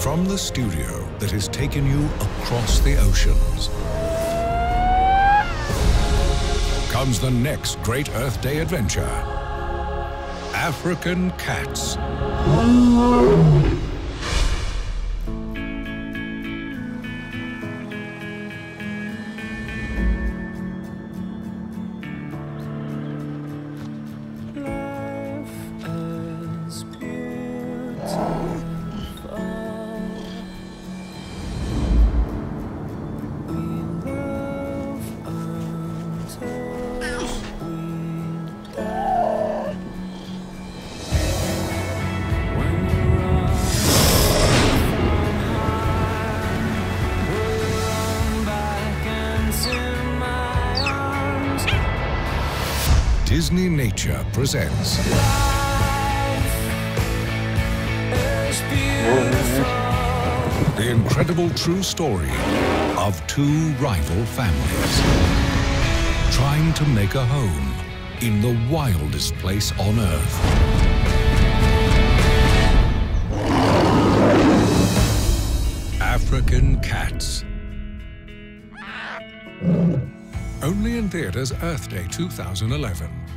From the studio that has taken you across the oceans. Comes the next great Earth Day adventure. African Cats. Disneynature presents the incredible true story of two rival families trying to make a home in the wildest place on earth. African Cats. Only in theaters Earth Day 2011.